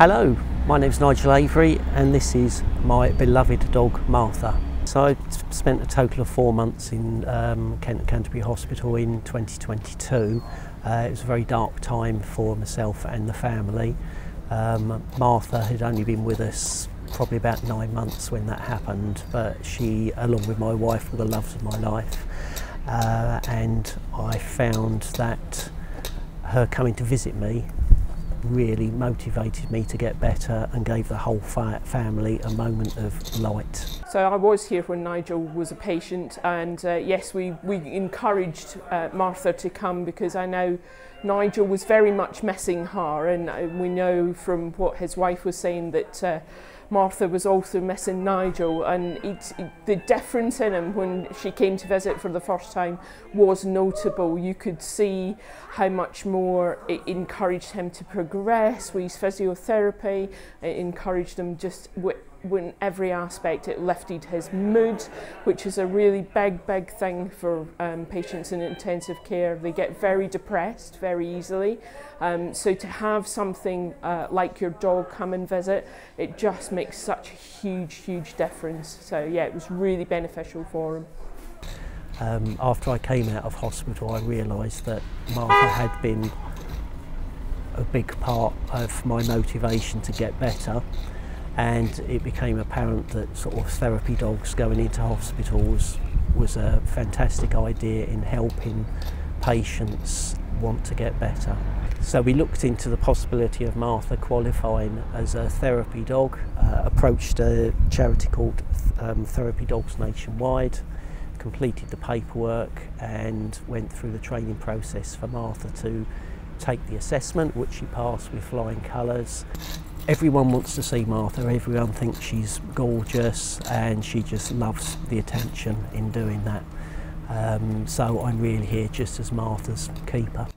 Hello, my name's Nigel Avery and this is my beloved dog Martha. So I spent a total of four months in um, Kent Canterbury Hospital in 2022. Uh, it was a very dark time for myself and the family. Um, Martha had only been with us probably about nine months when that happened, but she, along with my wife, were the loves of my life. Uh, and I found that her coming to visit me really motivated me to get better and gave the whole family a moment of light. So I was here when Nigel was a patient and uh, yes we, we encouraged uh, Martha to come because I know Nigel was very much messing her and uh, we know from what his wife was saying that uh, Martha was also missing Nigel and it, the difference in him when she came to visit for the first time was notable. You could see how much more it encouraged him to progress with his physiotherapy, it encouraged him just in every aspect it lifted his mood which is a really big big thing for um, patients in intensive care. They get very depressed very easily. Um, so to have something uh, like your dog come and visit it just makes such a huge huge difference. So yeah it was really beneficial for him. Um, after I came out of hospital I realised that Martha had been a big part of my motivation to get better and it became apparent that sort of therapy dogs going into hospitals was a fantastic idea in helping patients want to get better. So we looked into the possibility of Martha qualifying as a therapy dog, uh, approached a charity called um, Therapy Dogs Nationwide, completed the paperwork and went through the training process for Martha to take the assessment, which she passed with flying colours. Everyone wants to see Martha, everyone thinks she's gorgeous and she just loves the attention in doing that. Um, so I'm really here just as Martha's keeper.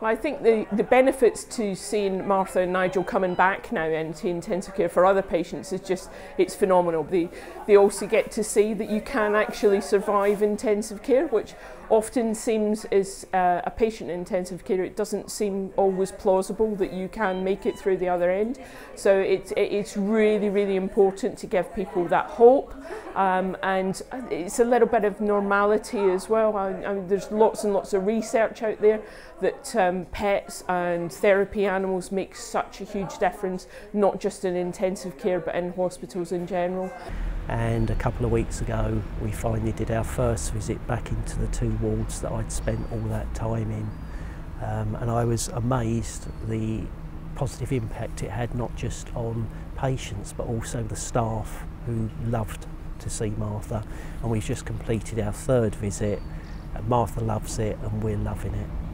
Well, I think the, the benefits to seeing Martha and Nigel coming back now into intensive care for other patients is just, it's phenomenal. They, they also get to see that you can actually survive intensive care, which often seems as uh, a patient in intensive care, it doesn't seem always plausible that you can make it through the other end. So it's, it's really, really important to give people that hope. Um, and it's a little bit of normality as well. I, I mean, there's lots and lots of research out there that um, pets and therapy animals make such a huge difference, not just in intensive care, but in hospitals in general. And a couple of weeks ago, we finally did our first visit back into the two wards that I'd spent all that time in. Um, and I was amazed the positive impact it had not just on patients but also the staff who loved to see Martha and we've just completed our third visit Martha loves it and we're loving it.